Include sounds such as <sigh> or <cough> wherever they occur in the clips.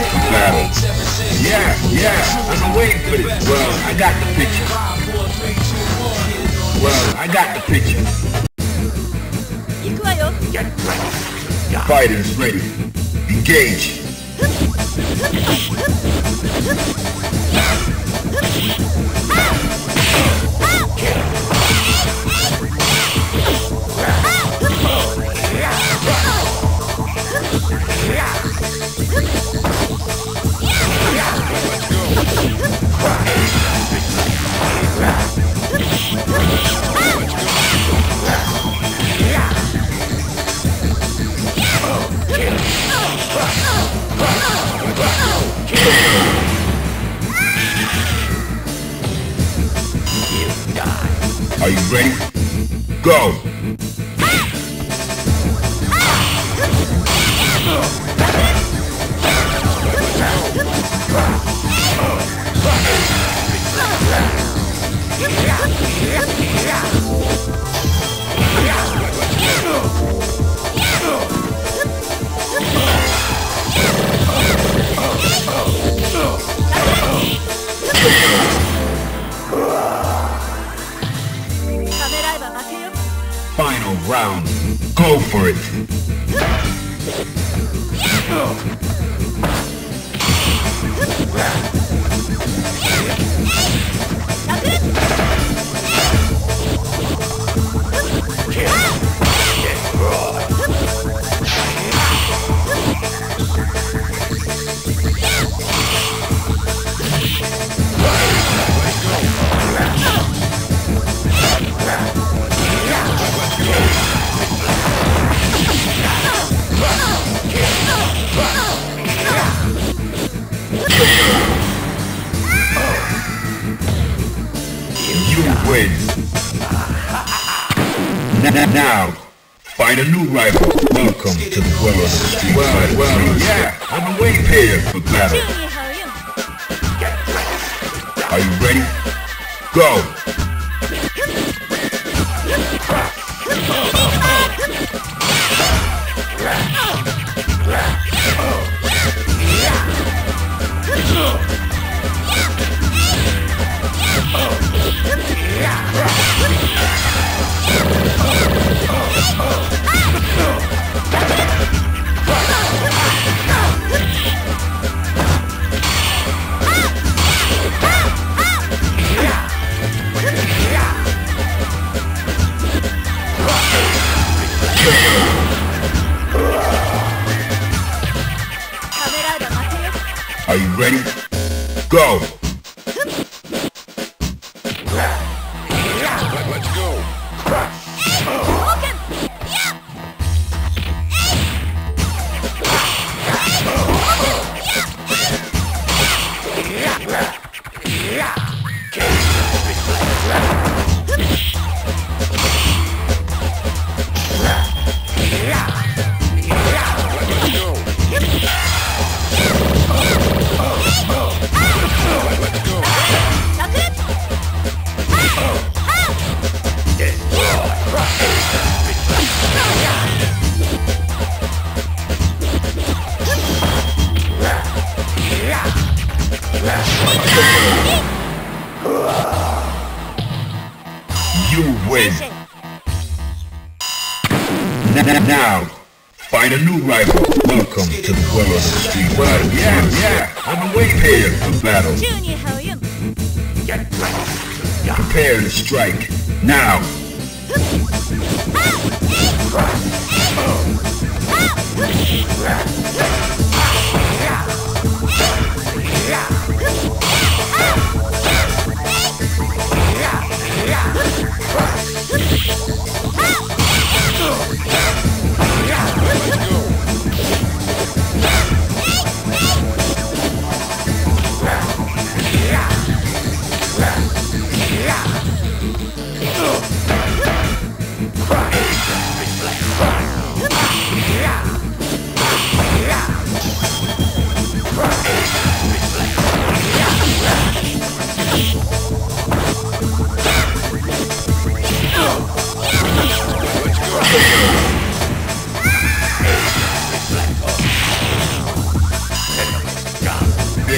rifle battles. Yeah, yeah, I'm waiting for this. Well, I got the picture. Well, I got the picture. Get ready. Fighters ready. Engage. Final round. Go for it. You Now, find a new rival. Welcome to the world of the street well, fighter. Well, yeah, I'm way prepared for battle. Are you ready? Go! Go! well as the street battle. Yeah, yeah, I'm prepared for battle. Prepare to strike, now. Yeah.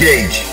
Engage.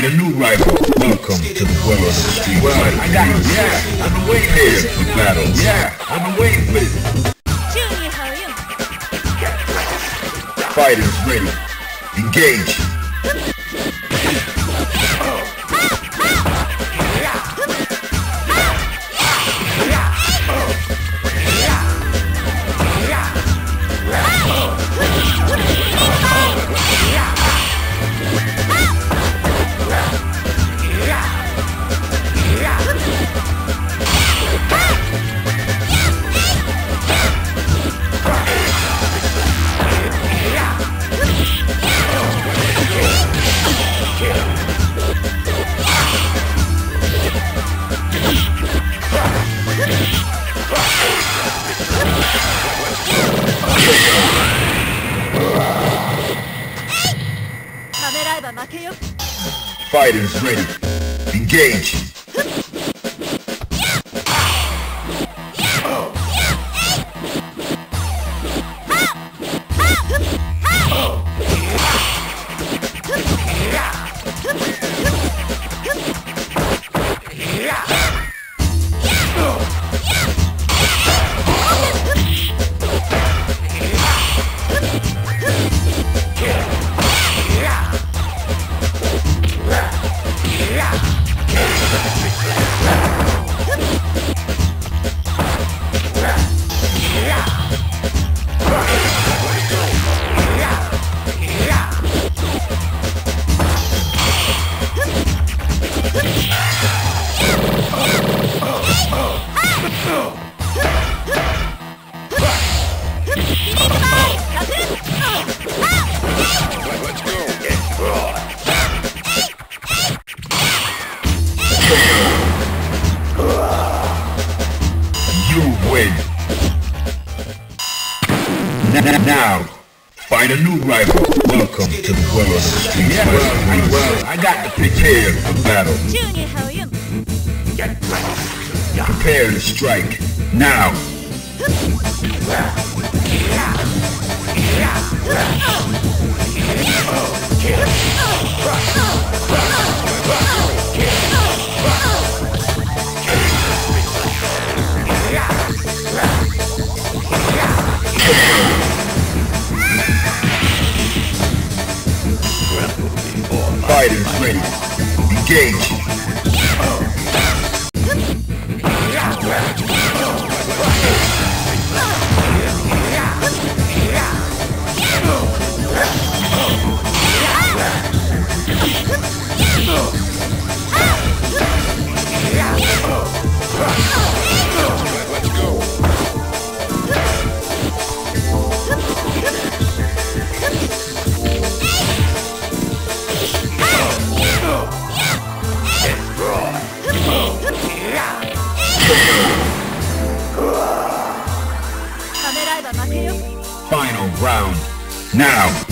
Find a new rival. Welcome to the world of the street well. I got you. Yeah, I've been waiting here for battle. Yeah, I've been waiting for this. Fighters ready. Engage. Fighters ready. Engage. Find a new rival. Welcome to the world of the street yeah, well, well, I got to prepare for battle. Prepare to strike. Now. Fighters ready. Engage. Let's Now.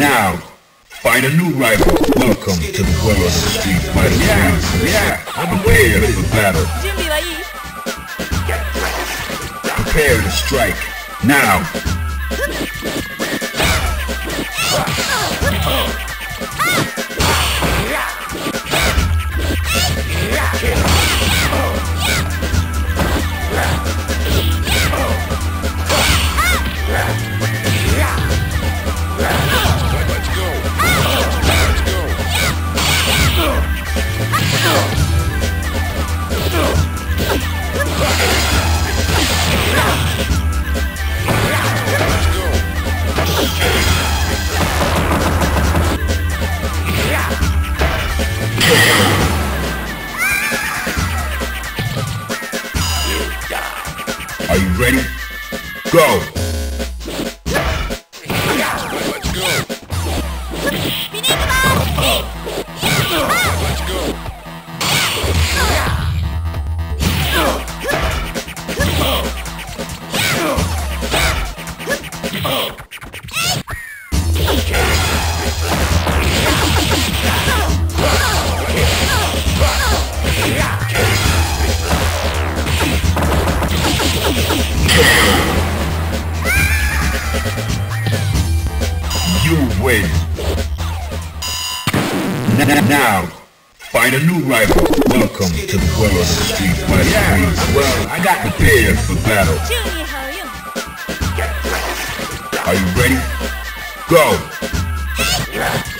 now. Find a new rival. Welcome to the world of the street fighting. Yeah, yeah, I'm aware of the battle. Prepare to strike. Now. <laughs> Are you ready? Go. ways. N now, find a new rival. Welcome to the world of the street fighter. Yeah, well, I got prepared for battle. Are you ready? Go!